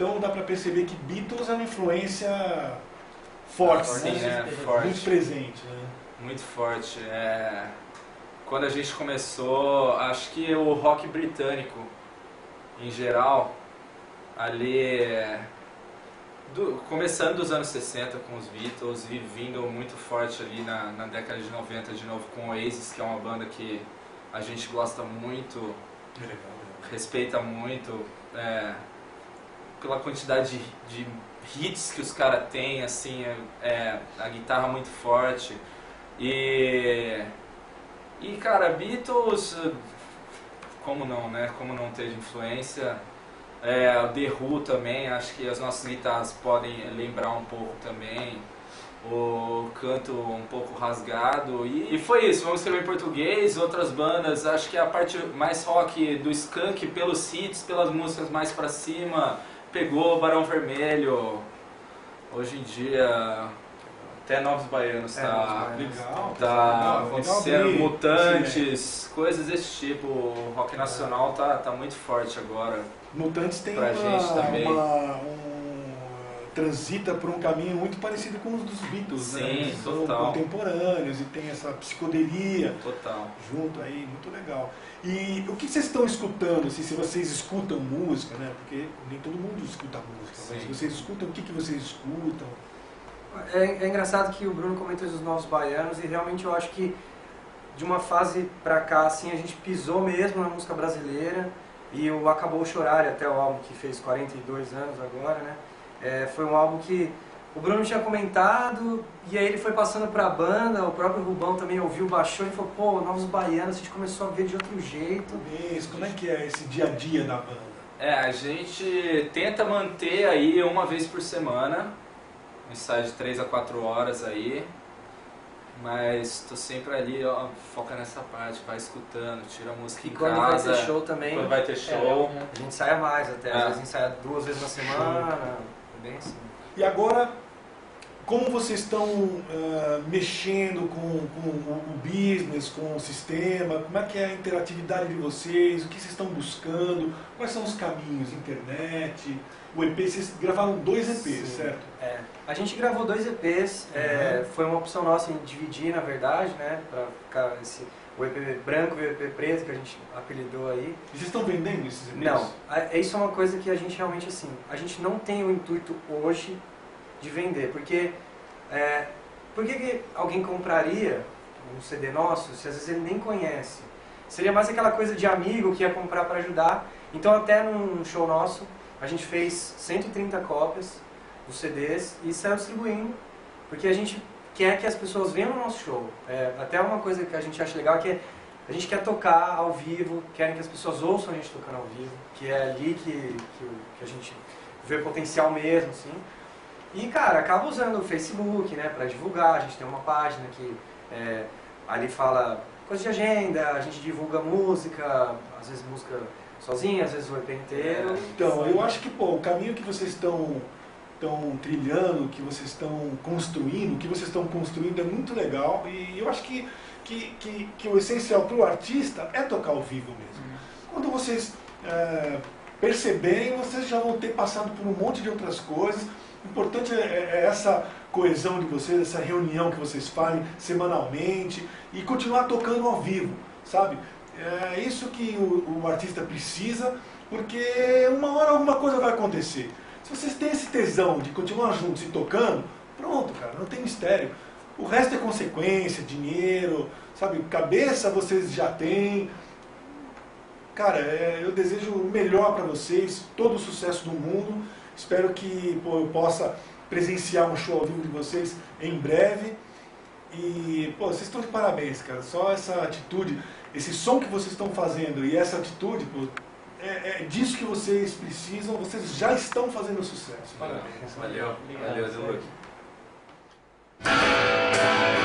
Então dá para perceber que Beatles é uma influência forte, Sim, né? né? Forte. muito presente. Né? Muito forte. É... Quando a gente começou, acho que o rock britânico, em geral, ali, é, do- começando dos anos 60 com os Beatles e vindo muito forte ali na, na década de 90 de novo com o Oasis, que é uma banda que a gente gosta muito, É né? respeita muito, é, pela quantidade de, de hits que os caras têm, assim, é, é, a guitarra muito forte. E, e cara, Beatles, eh, como não, né? Como não ter influência. É, The Who também, acho que as nossas guitarras podem lembrar um pouco também. O canto um pouco rasgado. E, e foi isso, vamos escrever em português, outras bandas, acho que a parte mais rock do Skunk, pelos hits, pelas músicas mais pra cima, pegou Barão Vermelho. Hoje em dia, até Novos Baianos É, tá, Novos Baianos. Legal. tá acontecendo, legal mutantes, coisas desse tipo. O rock nacional tá, tá muito forte agora. Mutantes tem Pra uma, gente também. uma- um, transita por um caminho muito parecido com os dos Beatles, né? Sim, Eles São total. contemporâneos e tem essa psicodelia Total. junto aí, muito legal. E o que vocês estão escutando, assim, se vocês escutam música, né? Porque nem todo mundo escuta música, mas Sim. vocês escutam, o que, que vocês escutam? É, é engraçado que o Bruno comentou dos novos baianos e realmente eu acho que de uma fase pra cá, assim, a gente pisou mesmo na música brasileira e o Acabou Chorar, até o álbum que fez 42 anos agora, né? É, foi um álbum que o Bruno tinha comentado e aí ele foi passando pra banda, o próprio Rubão também ouviu, baixou e falou, pô, Novos Baianos, a gente começou a ver de outro jeito. Mês, como é que é esse dia a dia da banda? É, a gente tenta manter aí uma vez por semana, um ensaio de 3 a 4 horas aí, mas tô sempre ali, ó, foca nessa parte, vai escutando, tira a música E em quando vai casa. ter show também, Quando vai ter show. a gente ensaia mais até, É. às vezes ensaia duas vezes na semana, é bem assim. E agora, como vocês estão ah, mexendo com, com o, business, com o sistema? Como é que é a interatividade de vocês? O que vocês estão buscando? Quais são os caminhos? Internet? O EP, vocês gravaram dois EPs, Sim. certo? É, a gente gravou dois EPs, é, foi uma opção nossa em dividir, na verdade, né, pra ficar esse, o EP branco e o EP preto que a gente apelidou aí. E vocês estão vendendo esses EPs? Não, a- isso é uma coisa que a gente realmente, assim, a gente não tem o intuito hoje de vender, porque é, por que, que alguém compraria um CD nosso se às vezes ele nem conhece? Seria mais aquela coisa de amigo que ia comprar para ajudar. Então até num show nosso, a gente fez 130 cópias dos CDs e saiu distribuindo, porque a gente quer que as pessoas venham no nosso show. É, até uma coisa que a gente acha legal é que a gente quer tocar ao vivo, querem que as pessoas ouçam a gente tocando ao vivo, que é ali que, que, que a gente vê potencial mesmo, assim. E, cara, acaba usando o Facebook, né, pra divulgar. A gente tem uma página que é, ali fala coisa de agenda, a gente divulga música, às vezes música sozinha, às vezes o EP inteiro. Então, eu acho que pô, o caminho que vocês estão estão trilhando, que vocês estão construindo, o que vocês estão construindo é muito legal e eu acho que, que, que, que o essencial para o artista é tocar ao vivo mesmo. Quando vocês é, perceberem, vocês já vão ter passado por um monte de outras coisas. O importante é, é essa coesão de vocês, essa reunião que vocês fazem semanalmente e continuar tocando ao vivo, sabe? É isso que o, o artista precisa, porque uma hora alguma coisa vai acontecer. Se vocês têm esse tesão de continuar juntos e tocando, pronto, cara, não tem mistério. O resto é consequência, dinheiro, sabe? Cabeça vocês já têm. Cara, é, eu desejo o melhor para vocês, todo o sucesso do mundo. Espero que pô, eu possa presenciar um show ao vivo de vocês em breve. E, pô, vocês estão de parabéns, cara. Só essa atitude, esse som que vocês estão fazendo e essa atitude, pô, é, é disso que vocês precisam. Vocês já estão fazendo sucesso. Parabéns. Valeu, valeu, Zé Luque. Obrigado.